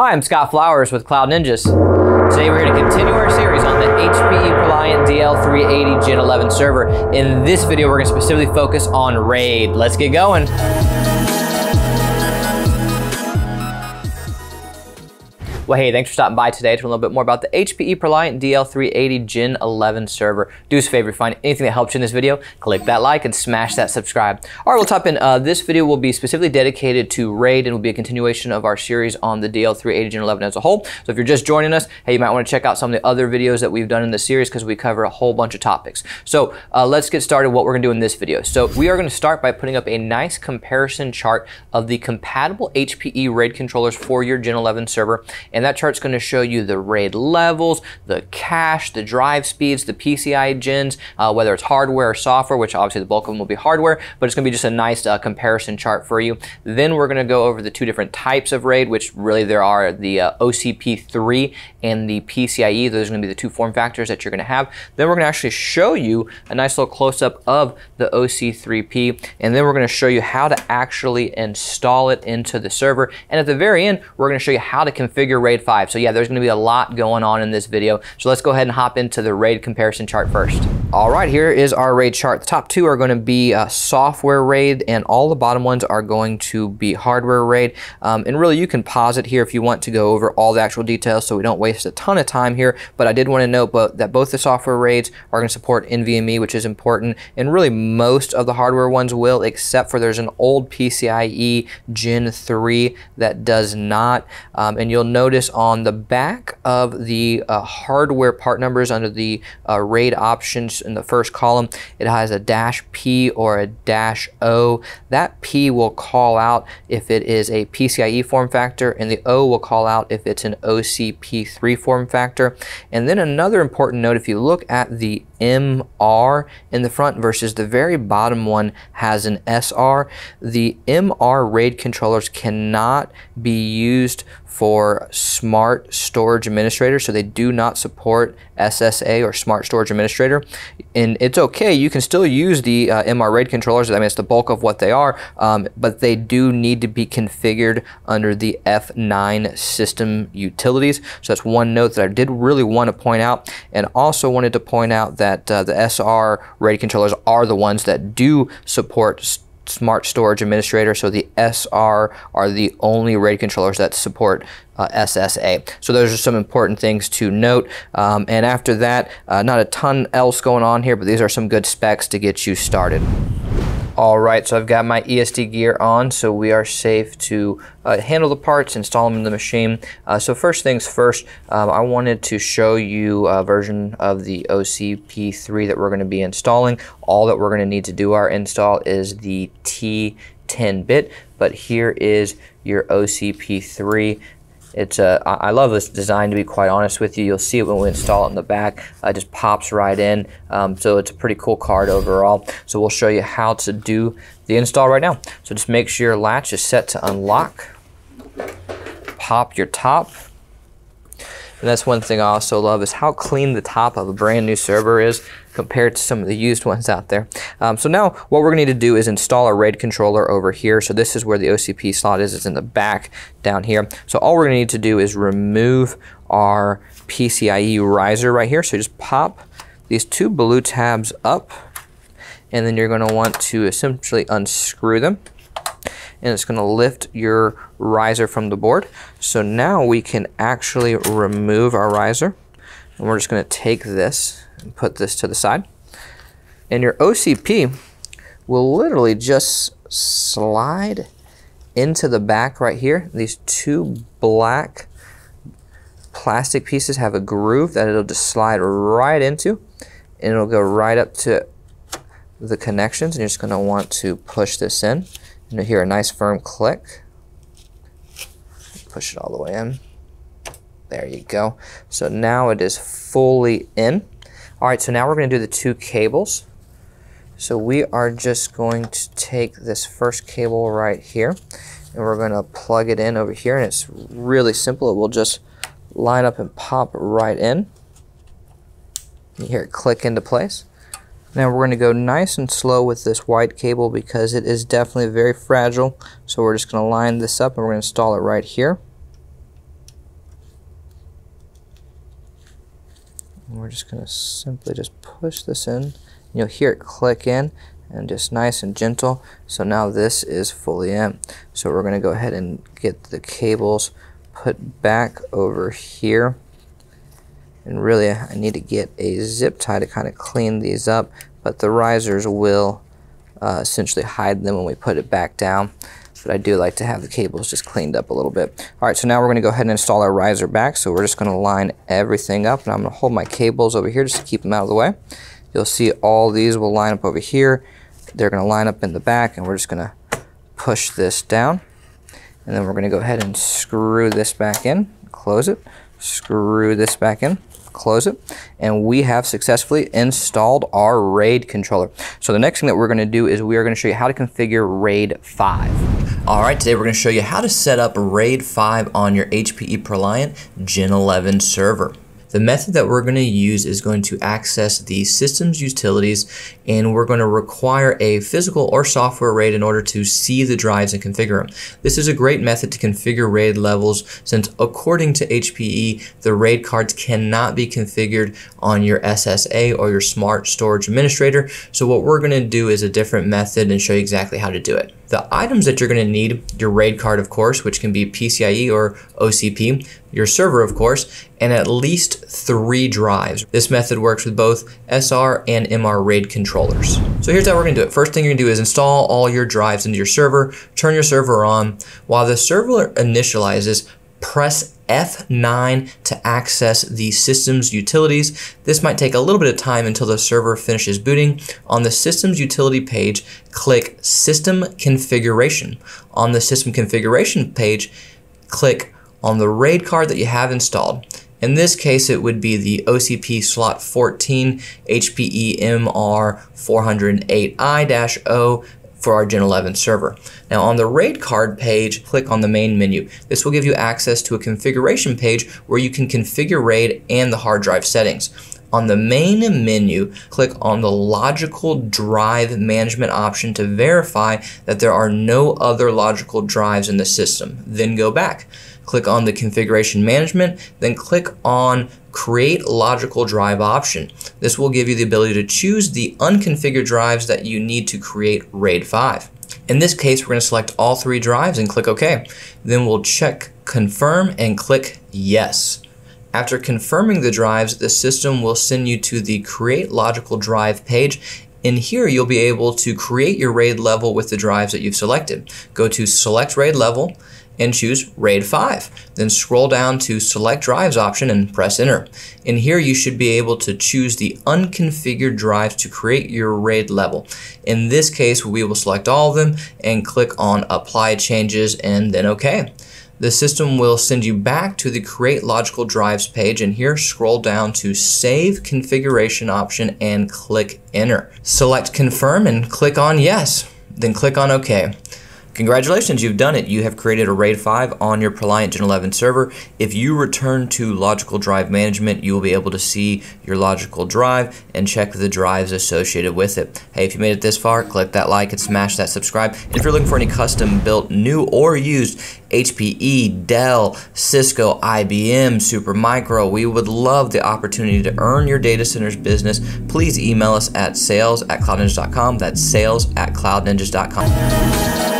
Hi, I'm Scott Flowers with Cloud Ninjas. Today we're going to continue our series on the HPE ProLiant DL380 Gen 11 server. In this video, we're going to specifically focus on RAID. Let's get going. Well, hey, thanks for stopping by today to learn a little bit more about the HPE ProLiant DL380 Gen 11 server. Do us a favor, find anything that helps you in this video, click that like and smash that subscribe. All right, we'll top in. Uh, this video will be specifically dedicated to RAID and will be a continuation of our series on the DL380 Gen 11 as a whole. So if you're just joining us, hey, you might want to check out some of the other videos that we've done in the series because we cover a whole bunch of topics. So uh, let's get started what we're going to do in this video. So we are going to start by putting up a nice comparison chart of the compatible HPE RAID controllers for your Gen 11 server. And that chart's going to show you the RAID levels, the cache, the drive speeds, the PCI gens, uh, whether it's hardware or software, which obviously the bulk of them will be hardware, but it's going to be just a nice uh, comparison chart for you. Then we're going to go over the two different types of RAID, which really there are the uh, OCP3 and the PCIe. Those are going to be the two form factors that you're going to have. Then we're going to actually show you a nice little close-up of the OC3P, and then we're going to show you how to actually install it into the server. And at the very end, we're going to show you how to configure RAID 5. So yeah, there's gonna be a lot going on in this video. So let's go ahead and hop into the RAID comparison chart first. All right, here is our RAID chart. The top two are gonna be uh, software RAID and all the bottom ones are going to be hardware RAID. Um, and really you can pause it here if you want to go over all the actual details so we don't waste a ton of time here. But I did wanna note that both the software RAIDs are gonna support NVMe, which is important. And really most of the hardware ones will, except for there's an old PCIe Gen 3 that does not. Um, and you'll notice on on the back of the uh, hardware part numbers under the uh, RAID options in the first column, it has a dash P or a dash O. That P will call out if it is a PCIe form factor, and the O will call out if it's an OCP3 form factor. And then another important note, if you look at the MR in the front versus the very bottom one has an SR. The MR RAID controllers cannot be used for Smart Storage Administrator, so they do not support SSA or Smart Storage Administrator. And it's okay, you can still use the uh, MR RAID controllers, I mean, it's the bulk of what they are, um, but they do need to be configured under the F9 system utilities. So that's one note that I did really want to point out, and also wanted to point out that uh, the SR RAID controllers are the ones that do support Smart Storage Administrator. So the SR are the only RAID controllers that support uh, SSA. So those are some important things to note. Um, and after that, uh, not a ton else going on here, but these are some good specs to get you started. All right, so I've got my ESD gear on, so we are safe to uh, handle the parts, install them in the machine. Uh, so first things first, um, I wanted to show you a version of the OCP3 that we're going to be installing. All that we're going to need to do our install is the T10-bit, but here is your OCP3. It's a, I love this design to be quite honest with you. You'll see it when we install it in the back. Uh, it just pops right in. Um, so it's a pretty cool card overall. So we'll show you how to do the install right now. So just make sure your latch is set to unlock. Pop your top. And that's one thing I also love is how clean the top of a brand new server is compared to some of the used ones out there. Um, so now what we're going to need to do is install a RAID controller over here. So this is where the OCP slot is. It's in the back down here. So all we're going to need to do is remove our PCIe riser right here. So just pop these two blue tabs up and then you're going to want to essentially unscrew them and it's going to lift your riser from the board. So now we can actually remove our riser and we're just going to take this and put this to the side. And your OCP will literally just slide into the back right here. These two black plastic pieces have a groove that it'll just slide right into and it'll go right up to the connections and you're just going to want to push this in. You'll hear a nice firm click. Push it all the way in. There you go. So now it is fully in. All right, so now we're going to do the two cables. So we are just going to take this first cable right here and we're going to plug it in over here and it's really simple. It will just line up and pop right in. You hear it click into place. Now we're going to go nice and slow with this white cable because it is definitely very fragile. So we're just going to line this up and we're going to install it right here. And we're just going to simply just push this in. You'll hear it click in and just nice and gentle. So now this is fully in. So we're going to go ahead and get the cables put back over here. And really, I need to get a zip tie to kind of clean these up, but the risers will uh, essentially hide them when we put it back down. But I do like to have the cables just cleaned up a little bit. All right, so now we're gonna go ahead and install our riser back. So we're just gonna line everything up and I'm gonna hold my cables over here just to keep them out of the way. You'll see all these will line up over here. They're gonna line up in the back and we're just gonna push this down. And then we're gonna go ahead and screw this back in, close it, screw this back in, close it, and we have successfully installed our RAID controller. So the next thing that we're gonna do is we are gonna show you how to configure RAID 5. All right, today we're gonna show you how to set up RAID 5 on your HPE ProLiant Gen 11 server. The method that we're going to use is going to access the system's utilities and we're going to require a physical or software RAID in order to see the drives and configure them. This is a great method to configure RAID levels since according to HPE, the RAID cards cannot be configured on your SSA or your Smart Storage Administrator. So what we're going to do is a different method and show you exactly how to do it. The items that you're going to need, your RAID card, of course, which can be PCIe or OCP, your server, of course, and at least three drives. This method works with both SR and MR RAID controllers. So here's how we're going to do it. First thing you're going to do is install all your drives into your server, turn your server on. While the server initializes, press F9 to access the system's utilities. This might take a little bit of time until the server finishes booting. On the system's utility page, click System Configuration. On the System Configuration page, click on the RAID card that you have installed. In this case, it would be the OCP slot 14 HPE MR 408i-0 for our Gen 11 server. Now on the RAID card page, click on the main menu. This will give you access to a configuration page where you can configure RAID and the hard drive settings. On the main menu, click on the logical drive management option to verify that there are no other logical drives in the system. Then go back. Click on the configuration management, then click on create logical drive option. This will give you the ability to choose the unconfigured drives that you need to create RAID 5. In this case, we're going to select all three drives and click OK. Then we'll check confirm and click yes. After confirming the drives, the system will send you to the Create Logical Drive page. In here, you'll be able to create your RAID level with the drives that you've selected. Go to Select RAID Level and choose RAID 5. Then scroll down to Select Drives option and press Enter. In here, you should be able to choose the unconfigured drives to create your RAID level. In this case, we will select all of them and click on Apply Changes and then OK the system will send you back to the Create Logical Drives page and here scroll down to Save Configuration option and click Enter. Select Confirm and click on Yes, then click on OK. Congratulations, you've done it. You have created a RAID 5 on your ProLiant Gen 11 server. If you return to Logical Drive Management, you will be able to see your Logical Drive and check the drives associated with it. Hey, if you made it this far, click that like and smash that subscribe. And if you're looking for any custom built, new or used HPE, Dell, Cisco, IBM, Supermicro, we would love the opportunity to earn your data center's business. Please email us at sales at cloudninjas.com. That's sales at cloudninjas.com.